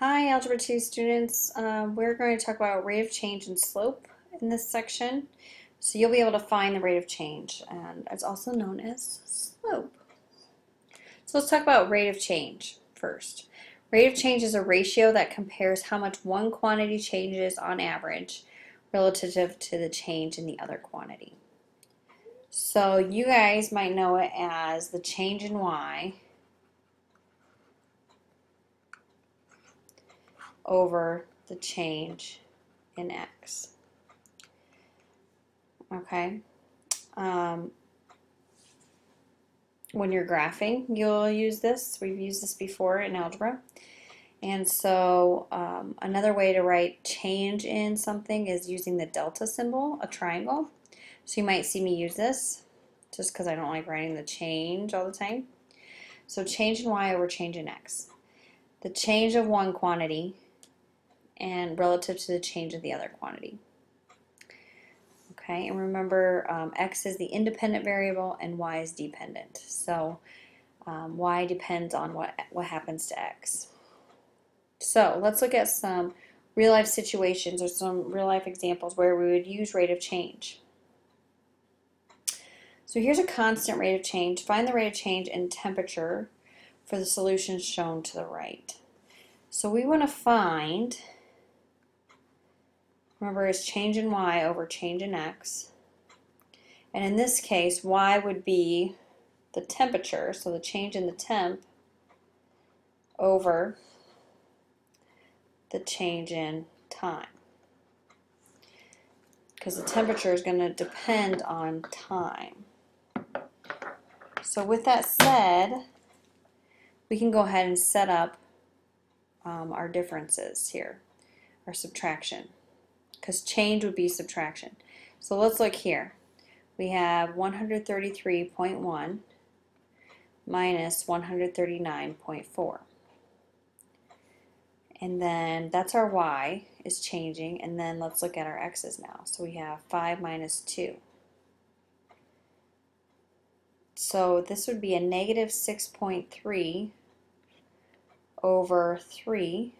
Hi, Algebra 2 students. Um, we're going to talk about rate of change and slope in this section. So you'll be able to find the rate of change, and it's also known as slope. So let's talk about rate of change first. Rate of change is a ratio that compares how much one quantity changes on average relative to the change in the other quantity. So you guys might know it as the change in y over the change in x. Okay. Um, when you're graphing, you'll use this. We've used this before in algebra. And so um, another way to write change in something is using the delta symbol, a triangle. So you might see me use this just because I don't like writing the change all the time. So change in y over change in x. The change of one quantity and relative to the change of the other quantity. Okay, and remember um, x is the independent variable and y is dependent. So um, y depends on what, what happens to x. So let's look at some real life situations or some real life examples where we would use rate of change. So here's a constant rate of change. Find the rate of change in temperature for the solutions shown to the right. So we want to find remember is change in y over change in x. And in this case, y would be the temperature, so the change in the temp over the change in time. Because the temperature is going to depend on time. So with that said, we can go ahead and set up um, our differences here, our subtraction because change would be subtraction. So let's look here. We have 133.1 minus 139.4. And then that's our y is changing. And then let's look at our x's now. So we have 5 minus 2. So this would be a negative 6.3 over 3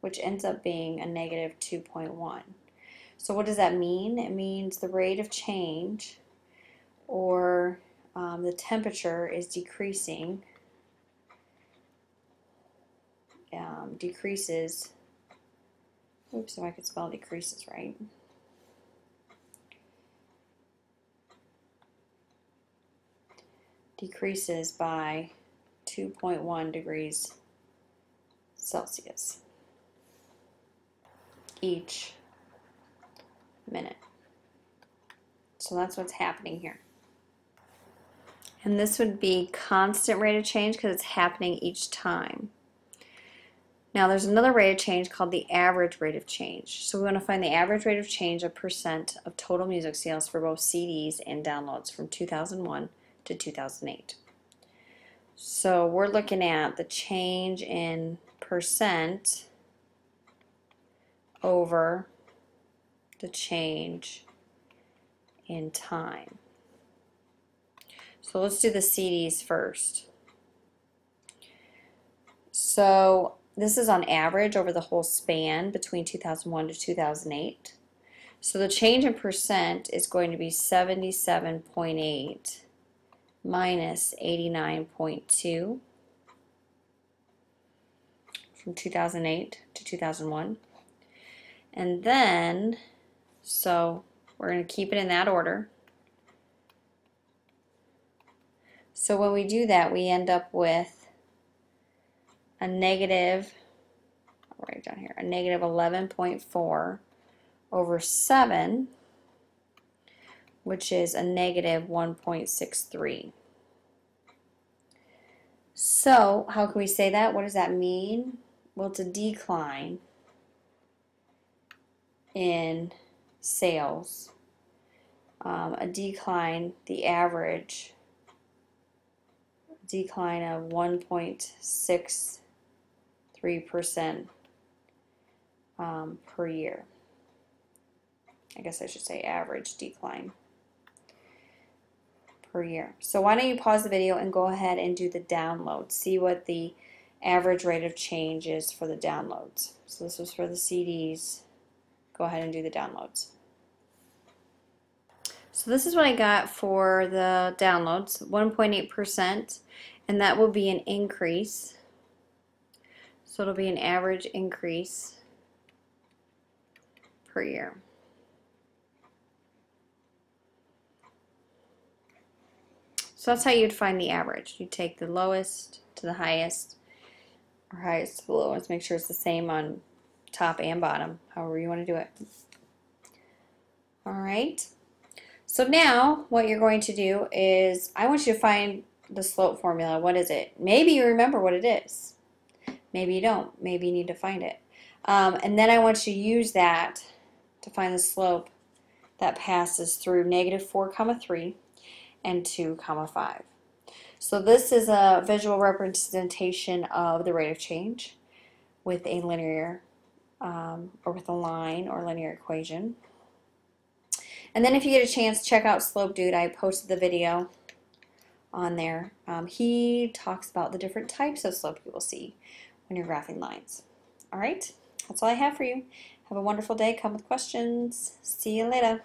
which ends up being a negative 2.1. So what does that mean? It means the rate of change or um, the temperature is decreasing, um, decreases, oops, if I could spell decreases right. Decreases by 2.1 degrees Celsius each minute. So that's what's happening here. And this would be constant rate of change because it's happening each time. Now there's another rate of change called the average rate of change. So we want to find the average rate of change of percent of total music sales for both CDs and downloads from 2001 to 2008. So we're looking at the change in percent over the change in time. So let's do the CDs first. So this is on average over the whole span between 2001 to 2008. So the change in percent is going to be 77.8 minus 89.2 from 2008 to 2001. And then, so we're going to keep it in that order. So when we do that, we end up with a negative, I'll write it down here, a negative 11.4 over 7, which is a negative 1.63. So how can we say that? What does that mean? Well, it's a decline in sales, um, a decline, the average decline of 1.63% um, per year. I guess I should say average decline per year. So why don't you pause the video and go ahead and do the download. See what the average rate of change is for the downloads. So this was for the CDs. Go ahead and do the downloads. So this is what I got for the downloads, 1.8%, and that will be an increase. So it'll be an average increase per year. So that's how you'd find the average. You take the lowest to the highest, or highest to the lowest. Make sure it's the same on top and bottom, however you want to do it. All right. So now what you're going to do is I want you to find the slope formula. What is it? Maybe you remember what it is. Maybe you don't. Maybe you need to find it. Um, and then I want you to use that to find the slope that passes through negative 4 comma 3 and 2 comma 5. So this is a visual representation of the rate of change with a linear um, or with a line or linear equation. And then if you get a chance, check out Slope Dude. I posted the video on there. Um, he talks about the different types of slope you will see when you're graphing lines. All right, that's all I have for you. Have a wonderful day. Come with questions. See you later.